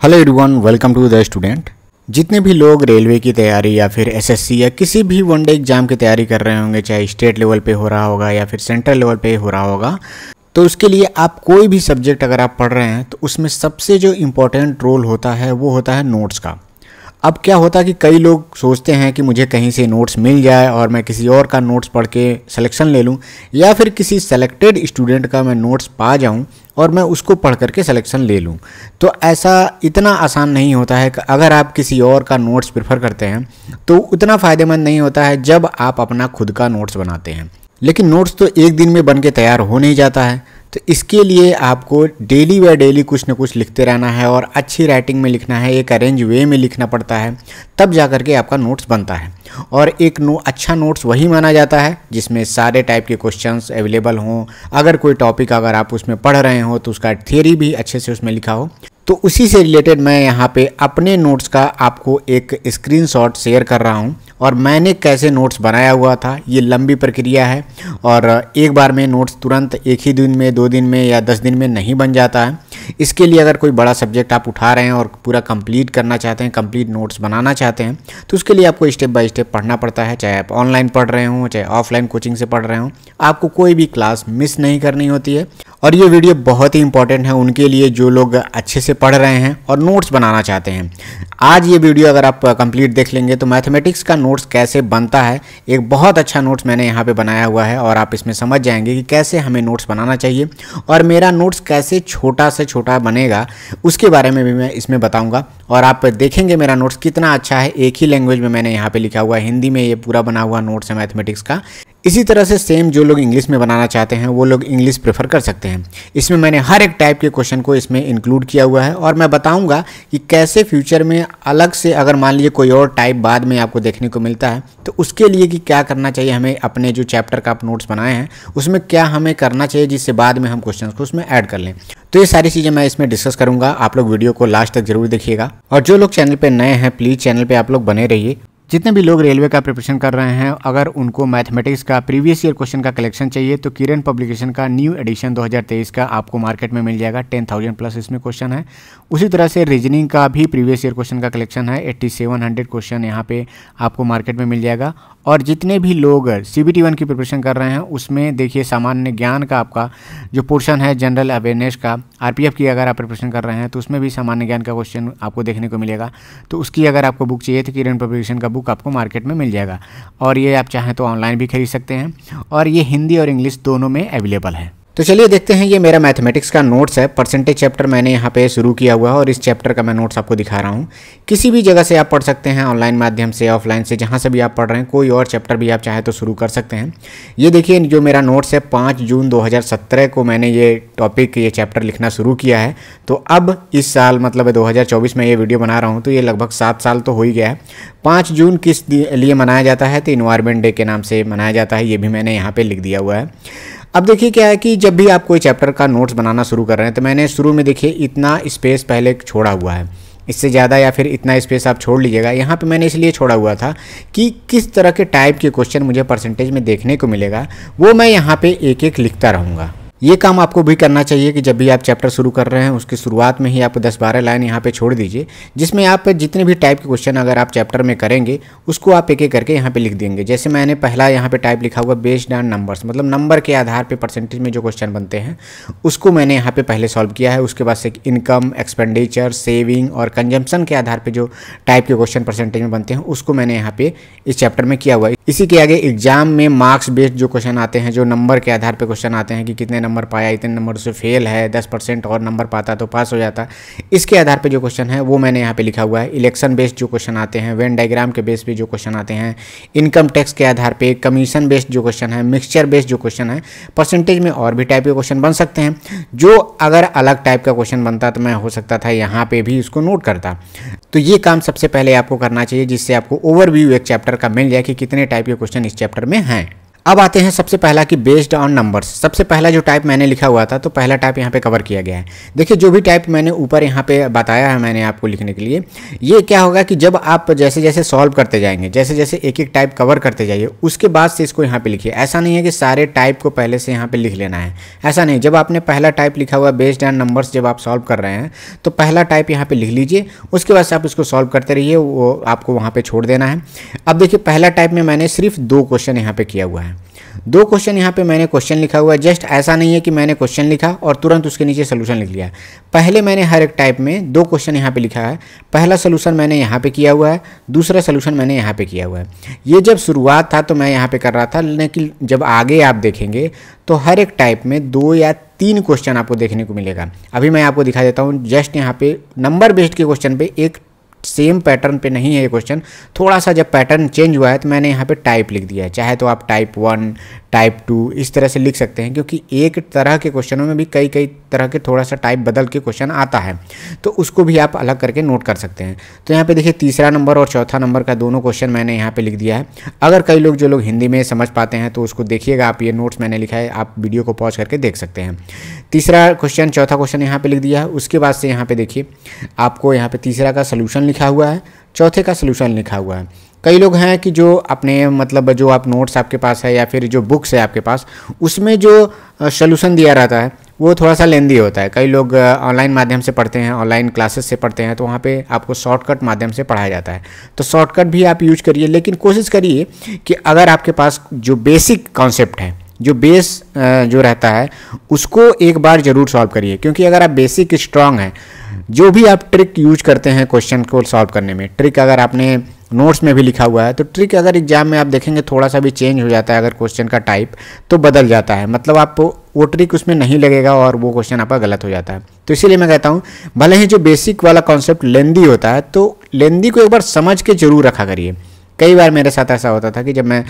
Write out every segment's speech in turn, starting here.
Hello everyone welcome to the student जितने भी लोग रेलवे की तैयारी या फिर एसएससी या किसी भी वनडे एग्ज़ाम की तैयारी कर रहे होंगे, चाहे स्टेट लेवल पे हो रहा होगा या फिर सेंट्रल लेवल पे हो रहा होगा तो उसके लिए आप कोई भी सब्जेक्ट अगर आप पढ़ रहे हैं तो उसमें सबसे जो इम्पोर्टेंट रोल होता है, वो होता है नोट्स का। अब क्या होता कि कई लोग सोचते हैं कि मुझे कहीं से नोट्स मिल जाए और मैं किसी और का नोट्स पढ़ के सिलेक्शन ले लूँ, या फिर किसी सेलेक्टेड स्टूडेंट का मैं नोट्स पा जाऊँ और मैं उसको पढ़ करके सिलेक्शन ले लूँ। तो ऐसा इतना आसान नहीं होता है कि अगर आप किसी और का नोट्स प्रेफर करते हैं तो उतना फ़ायदेमंद नहीं होता है जब आप अपना खुद का नोट्स बनाते हैं। लेकिन नोट्स तो एक दिन में बन के तैयार हो नहीं जाता है। तो इसके लिए आपको डेली बाय डेली कुछ ना कुछ लिखते रहना है और अच्छी राइटिंग में लिखना है, एक अरेंज वे में लिखना पड़ता है, तब जा कर के आपका नोट्स बनता है। और एक नो अच्छा नोट्स वही माना जाता है, जिसमें सारे टाइप के क्वेश्चंस अवेलेबल हों। अगर कोई टॉपिक अगर आप उसमें पढ़ रहे हो तो उसका थियोरी भी अच्छे से उसमें लिखा हो। तो उसी से रिलेटेड मैं यहाँ पे अपने नोट्स का आपको एक स्क्रीनशॉट शेयर कर रहा हूँ। और मैंने कैसे नोट्स बनाया हुआ था, ये लंबी प्रक्रिया है और एक बार में नोट्स तुरंत एक ही दिन में, दो दिन में या दस दिन में नहीं बन जाता है। इसके लिए अगर कोई बड़ा सब्जेक्ट आप उठा रहे हैं और पूरा कंप्लीट करना चाहते हैं, कंप्लीट नोट्स बनाना चाहते हैं तो उसके लिए आपको स्टेप बाय स्टेप पढ़ना पड़ता है, चाहे आप ऑनलाइन पढ़ रहे हों, चाहे ऑफलाइन कोचिंग से पढ़ रहे हों, आपको कोई भी क्लास मिस नहीं करनी होती है। और ये वीडियो बहुत ही इंपॉर्टेंट है उनके लिए, जो लोग अच्छे से पढ़ रहे हैं और नोट्स बनाना चाहते हैं। आज ये वीडियो अगर आप कंप्लीट देख लेंगे तो मैथमेटिक्स का नोट्स कैसे बनता है, एक बहुत अच्छा नोट्स मैंने यहाँ पे बनाया हुआ है, और आप इसमें समझ जाएँगे कि कैसे हमें नोट्स बनाना चाहिए, और मेरा नोट्स कैसे छोटा से छोटा बनेगा, उसके बारे में भी मैं इसमें बताऊँगा, और आप देखेंगे मेरा नोट्स कितना अच्छा है, एक ही लैंग्वेज में मैंने यहाँ पर लिखा हुआ है, हिंदी में ये पूरा बना हुआ नोट्स है मैथमेटिक्स का। इसी तरह से सेम जो लोग इंग्लिश में बनाना चाहते हैं, वो लोग इंग्लिश प्रेफर कर सकते हैं। इसमें मैंने हर एक टाइप के क्वेश्चन को इसमें इंक्लूड किया हुआ है और मैं बताऊँगा कि कैसे फ्यूचर में अलग से अगर मान लीजिए कोई और टाइप बाद में आपको देखने को मिलता है तो उसके लिए कि क्या करना चाहिए, हमें अपने जो चैप्टर का आप नोट्स बनाए हैं, उसमें क्या हमें करना चाहिए जिससे बाद में हम क्वेश्चन को उसमें ऐड कर लें। तो ये सारी चीज़ें मैं इसमें डिस्कस करूँगा। आप लोग वीडियो को लास्ट तक ज़रूर देखिएगा। और जो लोग चैनल पर नए हैं प्लीज़ चैनल पर आप लोग बने रहिए। जितने भी लोग रेलवे का प्रिपरेशन कर रहे हैं अगर उनको मैथमेटिक्स का प्रीवियस ईयर क्वेश्चन का कलेक्शन चाहिए तो किरण पब्लिकेशन का न्यू एडिशन 2023 का आपको मार्केट में मिल जाएगा। 10,000 प्लस इसमें क्वेश्चन है। उसी तरह से रीजनिंग का भी प्रीवियस ईयर क्वेश्चन का कलेक्शन है। एट्टी क्वेश्चन यहाँ पे आपको मार्केट में मिल जाएगा। और जितने भी लोग सी बी की प्रिपरेशन कर रहे हैं उसमें देखिए सामान्य ज्ञान का आपका जो पोर्शन है जनरल अवेयरनेस का आरपीएफ की अगर आप प्रिपरेशन कर रहे हैं तो उसमें भी सामान्य ज्ञान का क्वेश्चन आपको देखने को मिलेगा। तो उसकी अगर आपको बुक चाहिए तो किरण पब्लिकेशन का बुक आपको मार्केट में मिल जाएगा। और ये आप चाहें तो ऑनलाइन भी खरीद सकते हैं। और ये हिंदी और इंग्लिश दोनों में अवेलेबल है। तो चलिए देखते हैं, ये मेरा मैथमेटिक्स का नोट्स है। परसेंटेज चैप्टर मैंने यहाँ पे शुरू किया हुआ है और इस चैप्टर का मैं नोट्स आपको दिखा रहा हूँ। किसी भी जगह से आप पढ़ सकते हैं ऑनलाइन माध्यम से ऑफलाइन से, जहाँ से भी आप पढ़ रहे हैं, कोई और चैप्टर भी आप चाहें तो शुरू कर सकते हैं। ये देखिए, जो मेरा नोट्स है, पाँच जून दो हज़ार सत्रह को मैंने ये टॉपिक ये चैप्टर लिखना शुरू किया है। तो अब इस साल मतलब दो हज़ार चौबीस में ये वीडियो बना रहा हूँ तो ये लगभग सात साल तो हो ही गया है। पाँच जून किस लिए मनाया जाता है? तो इन्वायरमेंट डे के नाम से मनाया जाता है, ये भी मैंने यहाँ पर लिख दिया हुआ है। अब देखिए क्या है कि जब भी आप कोई चैप्टर का नोट्स बनाना शुरू कर रहे हैं तो मैंने शुरू में देखिए इतना स्पेस पहले छोड़ा हुआ है। इससे ज़्यादा या फिर इतना स्पेस आप छोड़ लीजिएगा। यहाँ पे मैंने इसलिए छोड़ा हुआ था कि किस तरह के टाइप के क्वेश्चन मुझे परसेंटेज में देखने को मिलेगा, वो मैं यहाँ पे एक एक लिखता रहूँगा। ये काम आपको भी करना चाहिए कि जब भी आप चैप्टर शुरू कर रहे हैं, उसकी शुरुआत में ही आप 10-12 लाइन यहाँ पे छोड़ दीजिए, जिसमें आप जितने भी टाइप के क्वेश्चन अगर आप चैप्टर में करेंगे, उसको आप एक एक करके यहाँ पे लिख देंगे। जैसे मैंने पहला यहाँ पे टाइप लिखा हुआ बेस्ड ऑन नंबर्स मतलब नंबर के आधार पर परसेंटेज में जो क्वेश्चन बनते हैं, उसको मैंने यहाँ पर पहले सॉल्व किया है। उसके बाद से इनकम एक्सपेंडिचर सेविंग और कंजम्पन के आधार पर जो टाइप के क्वेश्चन परसेंटेज में बनते हैं, उसको मैंने यहाँ पे इस चैप्टर में किया हुआ इसी के आगे एग्ज़ाम में मार्क्स बेस्ड जो क्वेश्चन आते हैं, जो नंबर के आधार पर क्वेश्चन आते हैं कि कितने नंबर पाया, इतने नंबर से फेल है, दस परसेंट और नंबर पाता तो पास हो जाता। इसके आधार पे जो क्वेश्चन है, वो मैंने यहाँ पे लिखा हुआ है। इलेक्शन बेस्ड जो क्वेश्चन आते हैं वेन डायग्राम के बेस पे जो क्वेश्चन आते हैं इनकम टैक्स के आधार पर कमीशन बेस्ड जो क्वेश्चन है मिक्सचर बेस्ड जो क्वेश्चन है परसेंटेज में और भी टाइप के क्वेश्चन बन सकते हैं। जो अगर अलग टाइप का क्वेश्चन बनता तो मैं हो सकता था यहाँ पे भी उसको नोट करता। तो ये काम सबसे पहले आपको करना चाहिए, जिससे आपको ओवरव्यू एक चैप्टर का मिल जाए कि कितने टाइप के क्वेश्चन इस चैप्टर में हैं। अब आते हैं सबसे पहला कि बेस्ड ऑन नंबर्स सबसे पहला जो टाइप मैंने लिखा हुआ था तो पहला टाइप यहाँ पे कवर किया गया है। देखिए, जो भी टाइप मैंने ऊपर यहाँ पे बताया है मैंने आपको लिखने के लिए, ये क्या होगा कि जब आप जैसे जैसे सॉल्व करते जाएँगे जैसे जैसे एक एक टाइप कवर करते जाइए, उसके बाद से इसको यहाँ पर लिखिए। ऐसा नहीं है कि सारे टाइप को पहले से यहाँ पर लिख लेना है। ऐसा नहीं, जब आपने पहला टाइप लिखा हुआ बेस्ड ऑन नंबर्स जब आप सॉल्व कर रहे हैं तो पहला टाइप यहाँ पर लिख लीजिए, उसके बाद से आप इसको सॉल्व करते रहिए, वो आपको वहाँ पर छोड़ देना है। अब देखिए, पहला टाइप में मैंने सिर्फ़ दो क्वेश्चन यहाँ पर किया हुआ है। दो क्वेश्चन यहाँ पे मैंने क्वेश्चन लिखा हुआ है। जस्ट ऐसा नहीं है कि मैंने क्वेश्चन लिखा और तुरंत उसके नीचे सोल्यूशन लिख लिया पहले मैंने हर एक टाइप में दो क्वेश्चन यहाँ पे लिखा है। पहला सोल्यूशन मैंने यहाँ पे किया हुआ है। दूसरा सोल्यूशन मैंने यहाँ पे किया हुआ है। ये जब शुरुआत था तो मैं यहाँ पे कर रहा था, लेकिन जब आगे आप देखेंगे तो हर एक टाइप में दो या तीन क्वेश्चन आपको देखने को मिलेगा। अभी मैं आपको दिखा देता हूँ। जस्ट यहाँ पे नंबर बेस्ड के क्वेश्चन पे एक सेम पैटर्न पे नहीं है ये क्वेश्चन थोड़ा सा जब पैटर्न चेंज हुआ है तो मैंने यहाँ पे टाइप लिख दिया है. चाहे तो आप टाइप वन टाइप टू इस तरह से लिख सकते हैं, क्योंकि एक तरह के क्वेश्चनों में भी कई कई तरह के थोड़ा सा टाइप बदल के क्वेश्चन आता है. तो उसको भी आप अलग करके नोट कर सकते हैं. तो यहाँ पे देखिए, तीसरा नंबर और चौथा नंबर का दोनों क्वेश्चन मैंने यहाँ पे लिख दिया है. अगर कई लोग, जो लोग हिंदी में समझ पाते हैं तो उसको देखिएगा आप, ये नोट्स मैंने लिखा है, आप वीडियो को पॉज करके देख सकते हैं. तीसरा क्वेश्चन चौथा क्वेश्चन यहाँ पर लिख दिया है। उसके बाद से यहाँ पर देखिए, आपको यहाँ पर तीसरा का सोल्यूशन लिखा हुआ है, चौथे का सोल्यूशन लिखा हुआ है। कई लोग हैं कि जो अपने मतलब जो आप नोट्स आपके पास है या फिर जो बुक्स है आपके पास, उसमें जो सोल्यूशन दिया रहता है, वो थोड़ा सा लेंदी होता है। कई लोग ऑनलाइन माध्यम से पढ़ते हैं ऑनलाइन क्लासेस से पढ़ते हैं तो वहाँ पे आपको शॉर्टकट माध्यम से पढ़ाया जाता है। तो शॉर्टकट भी आप यूज़ करिए, लेकिन कोशिश करिए कि अगर आपके पास जो बेसिक कॉन्सेप्ट है जो बेस जो रहता है, उसको एक बार ज़रूर सॉल्व करिए। क्योंकि अगर आप बेसिक स्ट्रांग हैं, जो भी आप ट्रिक यूज़ करते हैं क्वेश्चन को सॉल्व करने में ट्रिक अगर आपने नोट्स में भी लिखा हुआ है तो ट्रिक अगर एग्ज़ाम में आप देखेंगे थोड़ा सा भी चेंज हो जाता है अगर क्वेश्चन का टाइप तो बदल जाता है। मतलब आप वो ट्रिक उसमें नहीं लगेगा और वो क्वेश्चन आपका गलत हो जाता है। तो इसीलिए मैं कहता हूँ, भले ही जो बेसिक वाला कॉन्सेप्ट लेंदी होता है तो लेंदी को एक बार समझ के ज़रूर रखा करिए। कई बार मेरे साथ ऐसा होता था कि जब मैं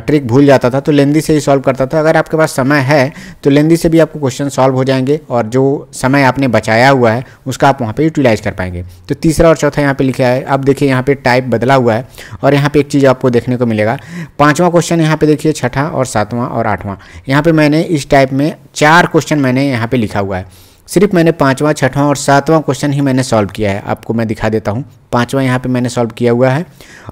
ट्रिक भूल जाता था तो लेंदी से ही सॉल्व करता था। अगर आपके पास समय है तो लेंदी से भी आपको क्वेश्चन सॉल्व हो जाएँगे और जो समय आपने बचाया हुआ है, उसका आप वहाँ पर यूटिलाइज कर पाएँगे। तो तीसरा और चौथा यहाँ पर लिखा है, अब देखिए यहाँ पर टाइप बदला हुआ है और यहाँ पर एक चीज़ आपको देखने को मिलेगा। पाँचवा क्वेश्चन यहाँ पर देखिए, छठा और सातवां और आठवां। यहाँ पर मैंने इस टाइप में चार क्वेश्चन मैंने यहाँ पर लिखा हुआ है। सिर्फ़ मैंने पाँचवा, छठवां और सातवां क्वेश्चन ही मैंने सॉल्व किया है। आपको मैं दिखा देता हूँ। पाँचवा यहाँ पे मैंने सॉल्व किया हुआ है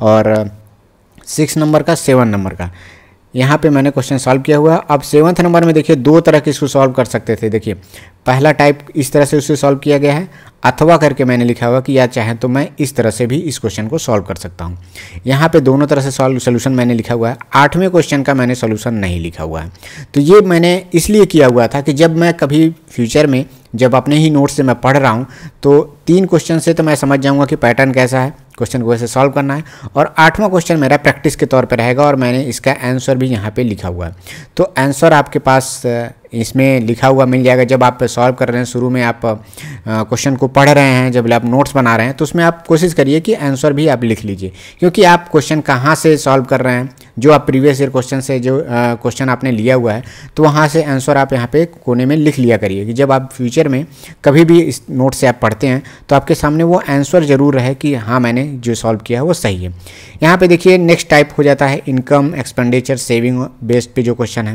और सिक्स नंबर का सेवन नंबर का। यहाँ पे मैंने क्वेश्चन सॉल्व किया हुआ है। अब सेवन्थ नंबर में देखिए, दो तरह के इसको सॉल्व कर सकते थे। देखिए, पहला टाइप इस तरह से उससे सॉल्व किया गया है। अथवा करके मैंने लिखा हुआ कि या चाहे तो मैं इस तरह से भी इस क्वेश्चन को सॉल्व कर सकता हूँ। यहाँ पे दोनों तरह से सॉल्व सोल्यूशन मैंने लिखा हुआ है। आठवें क्वेश्चन का मैंने सोल्यूशन नहीं लिखा हुआ है। तो ये मैंने इसलिए किया हुआ था कि जब मैं कभी फ्यूचर में जब अपने ही नोट्स से मैं पढ़ रहा हूँ तो तीन क्वेश्चन से तो मैं समझ जाऊँगा कि पैटर्न कैसा है। क्वेश्चन को वैसे सॉल्व करना है और आठवां क्वेश्चन मेरा प्रैक्टिस के तौर पर रहेगा और मैंने इसका आंसर भी यहाँ पे लिखा हुआ है। तो आंसर आपके पास इसमें लिखा हुआ मिल जाएगा। जब आप सॉल्व कर रहे हैं, शुरू में आप क्वेश्चन को पढ़ रहे हैं, जब आप नोट्स बना रहे हैं तो उसमें आप कोशिश करिए कि आंसर भी आप लिख लीजिए। क्योंकि आप क्वेश्चन कहाँ से सॉल्व कर रहे हैं जो आप प्रीवियस ईयर क्वेश्चन से जो क्वेश्चन आपने लिया हुआ है तो वहाँ से आंसर आप यहाँ पे कोने में लिख लिया करिए कि जब आप फ्यूचर में कभी भी इस नोट से आप पढ़ते हैं तो आपके सामने वो आंसर ज़रूर रहे कि हाँ मैंने जो सॉल्व किया है वो सही है। यहाँ पे देखिए नेक्स्ट टाइप हो जाता है इनकम एक्सपेंडिचर सेविंग बेस्ड पे जो क्वेश्चन है।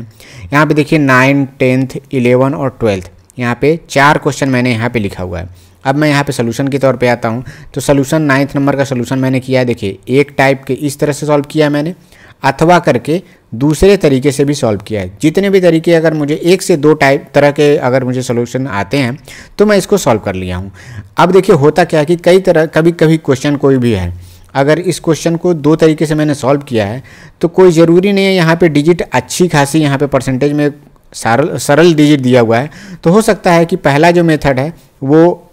यहाँ पर देखिए नाइन टेंथ इलेवन और ट्वेल्थ यहाँ पे चार क्वेश्चन मैंने यहाँ पे लिखा हुआ है। अब मैं यहाँ पे सोल्यूशन के तौर पे आता हूँ। तो सोल्यूशन नाइन्थ नंबर का सोल्यूशन मैंने किया है, देखिए, एक टाइप के इस तरह से सॉल्व किया मैंने। अथवा करके दूसरे तरीके से भी सॉल्व किया है। जितने भी तरीके अगर मुझे एक से दो टाइप तरह के अगर मुझे सोल्यूशन आते हैं तो मैं इसको सॉल्व कर लिया हूँ। अब देखिए, होता क्या है कि कई तरह कभी कभी क्वेश्चन कोई भी है, अगर इस क्वेश्चन को दो तरीके से मैंने सॉल्व किया है तो कोई ज़रूरी नहीं है यहाँ पे डिजिट अच्छी खासी, यहाँ पे परसेंटेज में सरल सरल डिजिट दिया हुआ है। तो हो सकता है कि पहला जो मेथड है, वो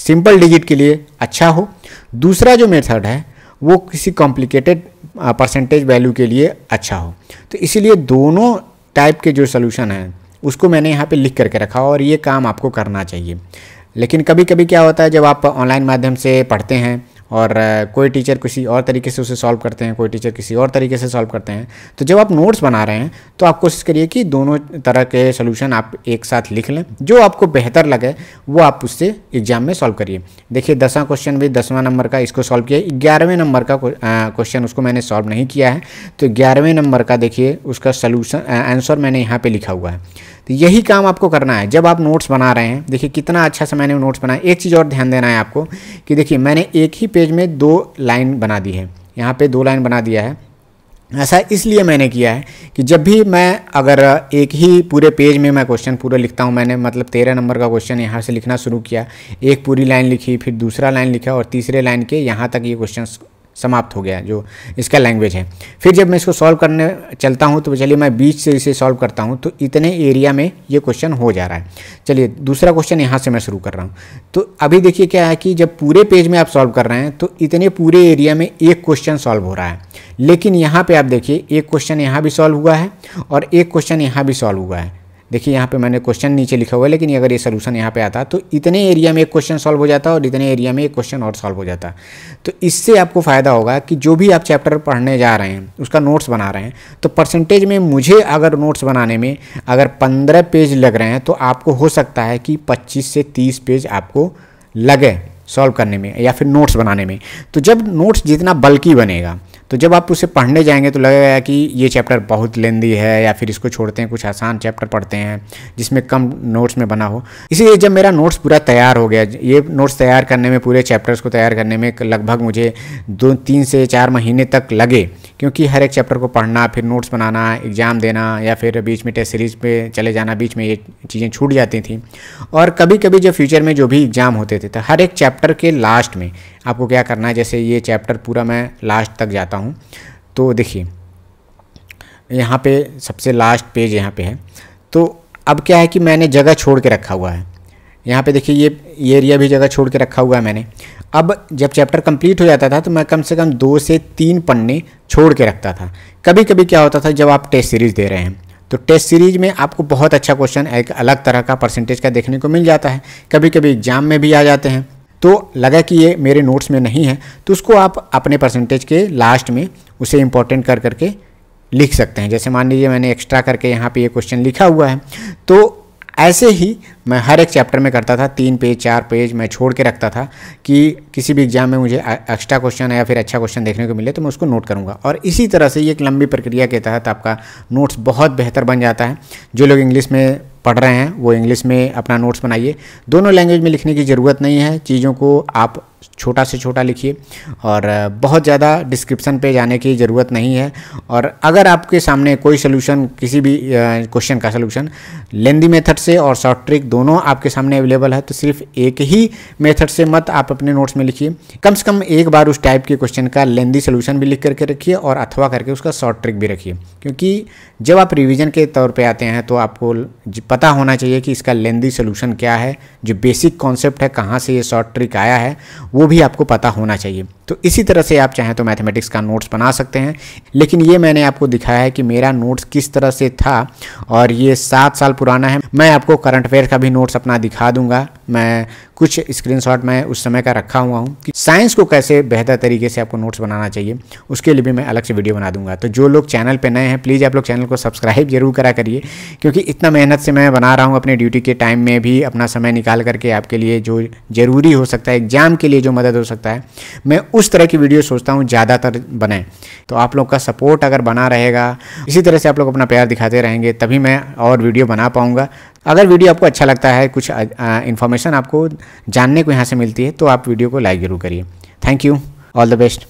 सिंपल डिजिट के लिए अच्छा हो। दूसरा जो मेथड है वो किसी कॉम्प्लिकेटेड परसेंटेज वैल्यू के लिए अच्छा हो। तो इसीलिए दोनों टाइप के जो सोल्यूशन हैं, उसको मैंने यहाँ पे लिख करके रखा और ये काम आपको करना चाहिए। लेकिन कभी कभी क्या होता है, जब आप ऑनलाइन माध्यम से पढ़ते हैं और कोई टीचर किसी और तरीके से उसे सॉल्व करते हैं, कोई टीचर किसी और तरीके से सॉल्व करते हैं तो जब आप नोट्स बना रहे हैं तो आप कोशिश करिए कि दोनों तरह के सोल्यूशन आप एक साथ लिख लें। जो आपको बेहतर लगे, वो आप उससे एग्ज़ाम में सॉल्व करिए। देखिए, दसवां क्वेश्चन भी दसवां नंबर का इसको सॉल्व किया, ग्यारहवें नंबर का क्वेश्चन उसको मैंने सॉल्व नहीं किया है तो ग्यारहवें नंबर का देखिए उसका सोल्यूशन आंसर मैंने यहाँ पर लिखा हुआ है। तो यही काम आपको करना है। जब आप नोट्स बना रहे हैं, देखिए कितना अच्छा से मैंने नोट्स बनाया एक चीज़ और ध्यान देना है आपको कि देखिए, मैंने एक ही पेज में दो लाइन बना दी है। यहाँ पे दो लाइन बना दिया है। ऐसा इसलिए मैंने किया है कि जब भी मैं अगर एक ही पूरे पेज में मैं क्वेश्चन पूरा लिखता हूँ, मैंने मतलब तेरह नंबर का क्वेश्चन यहाँ से लिखना शुरू किया, एक पूरी लाइन लिखी, फिर दूसरा लाइन लिखा और तीसरे लाइन के यहाँ तक ये क्वेश्चन समाप्त हो गया जो इसका लैंग्वेज है। फिर जब मैं इसको सॉल्व करने चलता हूँ तो चलिए मैं बीच से इसे सॉल्व करता हूँ तो इतने एरिया में ये क्वेश्चन हो जा रहा है। चलिए, दूसरा क्वेश्चन यहाँ से मैं शुरू कर रहा हूँ। तो अभी देखिए क्या है कि जब पूरे पेज में आप सॉल्व कर रहे हैं तो इतने पूरे एरिया में एक क्वेश्चन सॉल्व हो रहा है। लेकिन यहाँ पर आप देखिए, एक क्वेश्चन यहाँ भी सॉल्व हुआ है और एक क्वेश्चन यहाँ भी सॉल्व हुआ है। देखिए, यहाँ पे मैंने क्वेश्चन नीचे लिखा हुआ है, लेकिन अगर ये सोल्यूशन यहाँ पे आता तो इतने एरिया में एक क्वेश्चन सॉल्व हो जाता और इतने एरिया में एक क्वेश्चन और सॉल्व हो जाता। तो इससे आपको फ़ायदा होगा कि जो भी आप चैप्टर पढ़ने जा रहे हैं, उसका नोट्स बना रहे हैं तो परसेंटेज में मुझे अगर नोट्स बनाने में अगर पंद्रह पेज लग रहे हैं तो आपको हो सकता है कि पच्चीस से तीस पेज आपको लगे सॉल्व करने में या फिर नोट्स बनाने में। तो जब नोट्स जितना बल्कि बनेगा तो जब आप उसे पढ़ने जाएँगे तो लगेगा कि ये चैप्टर बहुत लेंदी है या फिर इसको छोड़ते हैं, कुछ आसान चैप्टर पढ़ते हैं जिसमें कम नोट्स में बना हो। इसीलिए जब मेरा नोट्स पूरा तैयार हो गया, ये नोट्स तैयार करने में, पूरे चैप्टर्स को तैयार करने में लगभग मुझे दो, तीन से चार महीने तक लगे, क्योंकि हर एक चैप्टर को पढ़ना, फिर नोट्स बनाना, एग्ज़ाम देना या फिर बीच में टेस्ट सीरीज़ पे चले जाना, बीच में ये चीज़ें छूट जाती थी। और कभी कभी जो फ्यूचर में जो भी एग्ज़ाम होते थे तो हर एक चैप्टर के लास्ट में आपको क्या करना है? जैसे ये चैप्टर पूरा मैं लास्ट तक जाता हूँ। तो देखिए, यहाँ पे सबसे लास्ट पेज यहाँ पे है। तो अब क्या है कि मैंने जगह छोड़ के रखा हुआ है। यहाँ पे देखिए, ये ये एरिया भी जगह छोड़ के रखा हुआ है मैंने। अब जब चैप्टर कंप्लीट हो जाता था तो मैं कम से कम दो से तीन पन्ने छोड़ के रखता था। कभी कभी क्या होता था, जब आप टेस्ट सीरीज़ दे रहे हैं तो टेस्ट सीरीज़ में आपको बहुत अच्छा क्वेश्चन एक अलग तरह का परसेंटेज का देखने को मिल जाता है। कभी कभी एग्ज़ाम में भी आ जाते हैं। तो लगा कि ये मेरे नोट्स में नहीं है तो उसको आप अपने परसेंटेज के लास्ट में उसे इंपॉर्टेंट कर करके लिख सकते हैं। जैसे मान लीजिए मैंने एक्स्ट्रा करके यहाँ पे ये क्वेश्चन लिखा हुआ है तो ऐसे ही मैं हर एक चैप्टर में करता था, तीन पेज चार पेज मैं छोड़ के रखता था कि किसी भी एग्ज़ाम में मुझे एक्स्ट्रा क्वेश्चन या फिर अच्छा क्वेश्चन देखने को मिले तो मैं उसको नोट करूँगा। और इसी तरह से ये एक लंबी प्रक्रिया के तहत आपका नोट्स बहुत बेहतर बन जाता है। जो लोग इंग्लिश में पढ़ रहे हैं, वो इंग्लिश में अपना नोट्स बनाइए। दोनों लैंग्वेज में लिखने की ज़रूरत नहीं है, चीज़ों को आप छोटा से छोटा लिखिए और बहुत ज़्यादा डिस्क्रिप्शन पे जाने की ज़रूरत नहीं है। और अगर आपके सामने कोई सोल्यूशन किसी भी क्वेश्चन का सोल्यूशन लेंदी मेथड से और शॉर्ट ट्रिक दोनों आपके सामने अवेलेबल है तो सिर्फ़ एक ही मेथड से मत आप अपने नोट्स में लिखिए। कम से कम एक बार उस टाइप के क्वेश्चन का लेंदी सोल्यूशन भी लिख करके रखिए और अथवा करके उसका शॉर्ट ट्रिक भी रखिए। क्योंकि जब आप रिविज़न के तौर पर आते हैं तो आपको पता होना चाहिए कि इसका लेंदी सोल्यूशन क्या है, जो बेसिक कॉन्सेप्ट है, कहाँ से ये शॉर्ट ट्रिक आया है वो भी आपको पता होना चाहिए। तो इसी तरह से आप चाहें तो मैथमेटिक्स का नोट्स बना सकते हैं। लेकिन ये मैंने आपको दिखाया है कि मेरा नोट्स किस तरह से था और ये सात साल पुराना है। मैं आपको करंट अफेयर का भी नोट्स अपना दिखा दूँगा। मैं कुछ स्क्रीनशॉट मैं उस समय का रखा हुआ हूँ कि साइंस को कैसे बेहतर तरीके से आपको नोट्स बनाना चाहिए, उसके लिए भी मैं अलग से वीडियो बना दूँगा। तो जो लोग चैनल पर नए हैं प्लीज़ आप लोग चैनल को सब्सक्राइब ज़रूर करा करिए, क्योंकि इतना मेहनत से मैं बना रहा हूँ अपने ड्यूटी के टाइम में भी, अपना समय निकाल करके आपके लिए जो ज़रूरी हो सकता है एग्ज़ाम के लिए जो मदद हो सकता है, मैं उस तरह की वीडियो सोचता हूँ ज़्यादातर बने तो आप लोग का सपोर्ट अगर बना रहेगा, इसी तरह से आप लोग अपना प्यार दिखाते रहेंगे, तभी मैं और वीडियो बना पाऊँगा। अगर वीडियो आपको अच्छा लगता है, कुछ इन्फॉर्मेशन आपको जानने को यहाँ से मिलती है तो आप वीडियो को लाइक ज़रूर करिए। Thank you all the best